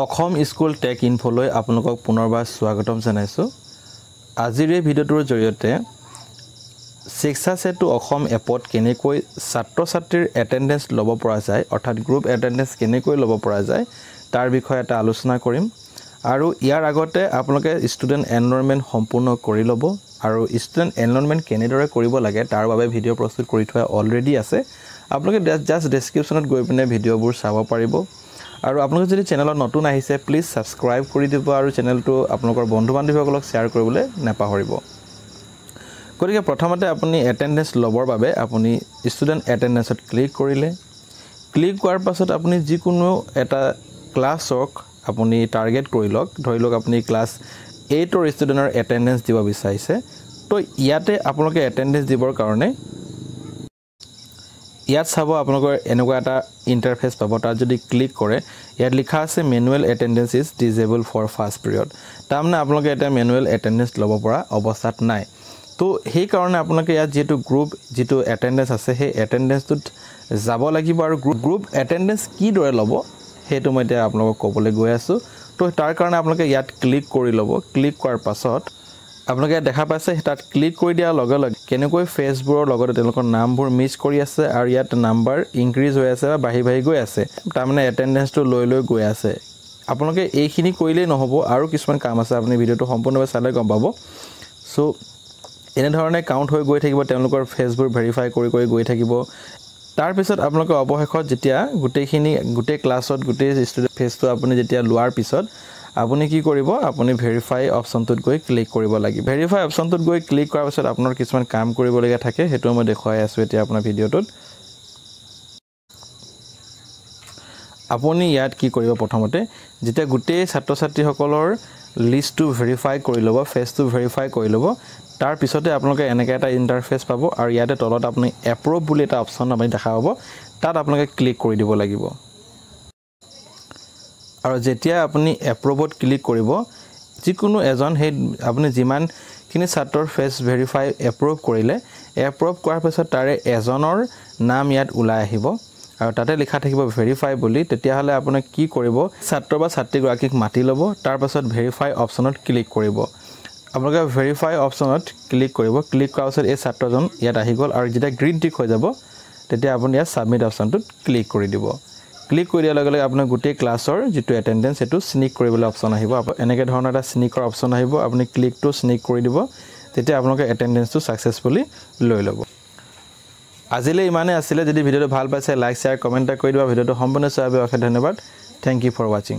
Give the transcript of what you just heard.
Assam school tech ইনফলৈ আপোনালোকক পুনৰবাৰ স্বাগতম জনাইছোঁ। আজিৰ এই ভিডিঅ'টোৰ জৰিয়তে শিক্ষা সেতু অসম এপত কেনেকৈ ছাত্ৰ ছাত্ৰীৰ এটেণ্ডেঞ্চ ল'ব পৰা যায় অৰ্থাৎ গ্ৰুপ এটেণ্ডেঞ্চ কেনেকৈ ল'ব পৰা যায় তাৰ বিষয়ে এটা আলোচনা কৰিম। আৰু ইয়াৰ আগতে আপোনালোকে ষ্টুডেণ্ট এনৰলমেণ্ট সম্পূৰ্ণ কৰি ল'ব আৰু ষ্টুডেণ্ট এনৰলমেণ্ট কেনেদৰে কৰিব লাগে তাৰ বাবে ভিডিঅ' প্ৰস্তুত কৰি থোৱা অলৰেডি আছে। আপোনালোকে জাষ্ট ডেছক্ৰিপশ্যনত গৈ পিনে ভিডিঅ'বোৰ চাব পাৰিব। আৰু আপোনালোকে যদি চেনেলত নতুন আহিছে প্লিজ ছাবস্ক্ৰাইব কৰি দিব আৰু চেনেলটো আপোনালোকৰ বন্ধু বান্ধৱীসকলক শ্বেয়াৰ কৰিবলৈ নাপাহৰিব। গতিকে প্ৰথমতে আপুনি এটেণ্ডেঞ্চ ল'বৰ বাবে আপুনি ষ্টুডেণ্ট এটেণ্ডেঞ্চত ক্লিক কৰিলে। ক্লিক কৰাৰ পাছত আপুনি যিকোনো এটা ক্লাছক আপুনি টাৰ্গেট কৰি লওক। ধৰি লওক আপুনি ক্লাছ এইটৰ ষ্টুডেণ্টৰ এটেণ্ডেঞ্চ দিব বিচাৰিছে। তো ইয়াতে আপোনালোকে এটেণ্ডেঞ্চ দিবৰ কাৰণে ইয়াত চাব আপোনালোকৰ এনেকুৱা এটা ইণ্টাৰফেচ পাব তাত যদি ক্লিক কৰে ইয়াত লিখা আছে manual attendance is disable for first period তাৰমানে আপোনালোকে এতিয়া মেনুৱেল এটেণ্ডেঞ্চ ল'ব পৰা অৱস্থাত নাই। তো সেইকাৰণে আপোনালোকে ইয়াত যিহেতু গ্ৰুপ যিটো এটেণ্ডেঞ্চ আছে সেই এটেণ্ডেঞ্চটোত যাব লাগিব আৰু গ্ৰুপ গ্ৰুপ এটেণ্ডেঞ্চ কিদৰে ল'ব সেইটো মই এতিয়া আপোনালোকক ক'বলৈ গৈ আছোঁ। তো তাৰ কাৰণে আপোনালোকে ইয়াত ক্লিক কৰি ল'ব। ক্লিক কৰাৰ পাছত আপোনালোকে দেখা পাইছে তাত ক্লিক কৰি দিয়াৰ লগে লগে কেনেকৈ ফেচবোৰৰ লগতে তেওঁলোকৰ নামবোৰ মিছ কৰি আছে আৰু ইয়াত নাম্বাৰ ইনক্ৰিজ হৈ আছে বা বাঢ়ি বাঢ়ি গৈ আছে তাৰমানে এটেণ্ডেঞ্চটো লৈ লৈ গৈ আছে। আপোনালোকে এইখিনি কৰিলেই নহ'ব আৰু কিছুমান কাম আছে আপুনি ভিডিঅ'টো সম্পূৰ্ণভাৱে চালে গম পাব। চ' এনেধৰণে কাউণ্ট হৈ গৈ থাকিব তেওঁলোকৰ ফেচবোৰ ভেৰিফাই কৰি কৰি গৈ থাকিব। তাৰপিছত আপোনালোকে অৱশেষত যেতিয়া গোটেইখিনি গোটেই ক্লাছত গোটেই ষ্টুডেণ্ট ফেচটো আপুনি যেতিয়া লোৱাৰ পিছত আপুনি কি কৰিব? আপুনি ভেৰিফাই অপশ্যনটোত গৈ ক্লিক কৰিব লাগিব। ভেৰিফাই অপশ্যনটোত গৈ ক্লিক কৰাৰ পিছত আপোনাৰ কিছুমান কাম কৰিবলগীয়া থাকে সেইটো মই দেখুৱাই আছোঁ এতিয়া আপোনাৰ ভিডিঅ'টোত আপুনি ইয়াত কি কৰিব প্ৰথমতে যেতিয়া গোটেই ছাত্ৰ ছাত্ৰীসকলৰ লিষ্টটো ভেৰিফাই কৰি ল'ব ফেচটো ভেৰিফাই কৰি ল'ব তাৰপিছতে আপোনালোকে এনেকৈ এটা ইণ্টাৰফেচ পাব আৰু ইয়াতে তলত আপুনি এপ্ৰুভ বুলি এটা অপশ্যন আপুনি দেখা পাব তাত আপোনালোকে ক্লিক কৰি দিব লাগিব। আৰু যেতিয়া আপুনি এপ্ৰুভত ক্লিক কৰিব যিকোনো এজন সেই আপুনি যিমানখিনি ছাত্ৰৰ ফেচ ভেৰিফাই এপ্ৰুভ কৰিলে এপ্ৰুভ কৰাৰ পিছত তাৰে এজনৰ নাম ইয়াত ওলাই আহিব আৰু তাতে লিখা থাকিব ভেৰিফাই বুলি। তেতিয়াহ'লে আপুনি কি কৰিব? ছাত্ৰ বা ছাত্ৰীগৰাকীক মাতি ল'ব তাৰপাছত ভেৰিফাই অপশ্যনত ক্লিক কৰিব। আপোনালোকে ভেৰিফাই অপশ্যনত ক্লিক কৰিব। ক্লিক কৰাৰ পিছত এই ছাত্ৰজন ইয়াত আহি গ'ল আৰু যেতিয়া গ্ৰীণ টিক হৈ যাব তেতিয়া আপুনি ইয়াত ছাবমিট অপশ্যনটোত ক্লিক কৰি দিব। ক্লিক কৰি দিয়াৰ লগে লগে আপোনাৰ গোটেই ক্লাছৰ যিটো এটেণ্ডেঞ্চ সেইটো স্নিক কৰিবলৈ অপশ্যন আহিব। এনেকৈ ধৰণৰ এটা স্নিকৰ অপশ্যন আহিব। আপুনি ক্লিকটো স্নিক কৰি দিব। তেতিয়া আপোনালোকে এটেণ্ডেঞ্চটো ছাকচেছফুলি লৈ ল'ব। আজিলৈ ইমানেই আছিলে। যদি ভিডিঅ'টো ভাল পাইছে লাইক শ্বেয়াৰ কমেণ্ট এটা কৰি দিব। ভিডিঅ'টো সম্পূৰ্ণ চোৱাৰ বাবে অশেষ ধন্যবাদ। থেংক ইউ ফৰ ৱাচিং